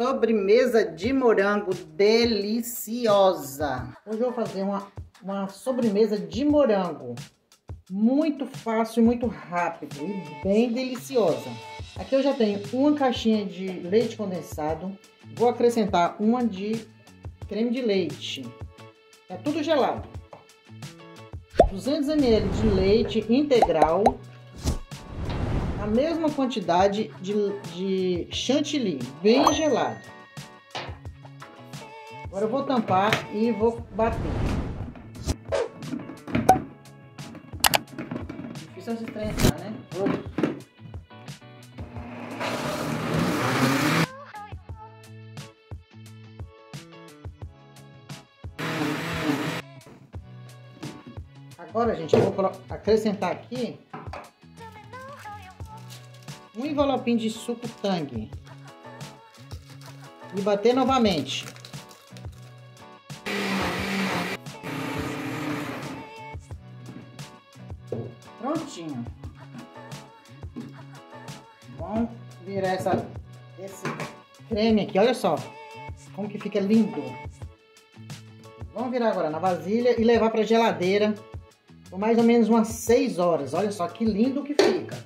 sobremesa de morango deliciosa. Hoje eu vou fazer uma, uma sobremesa de morango. Muito fácil muito rápido e bem deliciosa. Aqui eu já tenho uma caixinha de leite condensado. Vou acrescentar uma de creme de leite. Tá tudo gelado. 200 ml de leite integral a mesma quantidade de, de chantilly, bem gelado. Agora eu vou tampar e vou bater. Difícil se estranhar, né? Agora, gente, eu vou acrescentar aqui um envelopinho de suco tangue e bater novamente. Prontinho. Vamos virar essa, esse creme aqui, olha só como que fica lindo. Vamos virar agora na vasilha e levar para geladeira por mais ou menos umas 6 horas. Olha só que lindo que fica.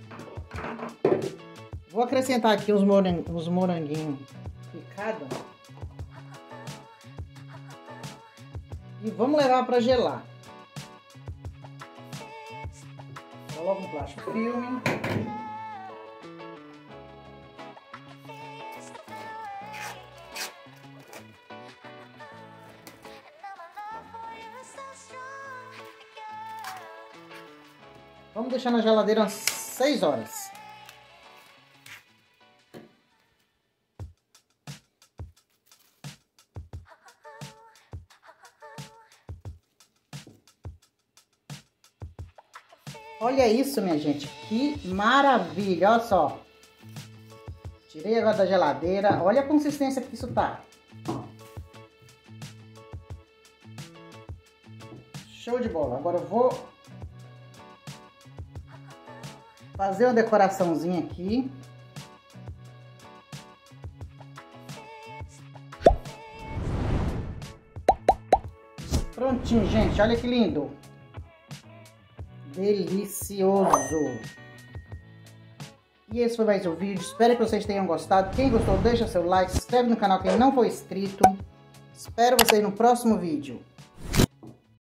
Vou acrescentar aqui uns, morang, uns moranguinhos picados. E vamos levar para gelar. Coloca um plástico filme. Vamos deixar na geladeira umas 6 horas. Olha isso, minha gente. Que maravilha. Olha só. Tirei agora da geladeira. Olha a consistência que isso tá. Show de bola. Agora eu vou fazer uma decoraçãozinha aqui. Prontinho, gente. Olha que lindo delicioso. E esse foi mais um vídeo, espero que vocês tenham gostado. Quem gostou, deixa seu like, se inscreve no canal quem não for inscrito. Espero vocês no próximo vídeo.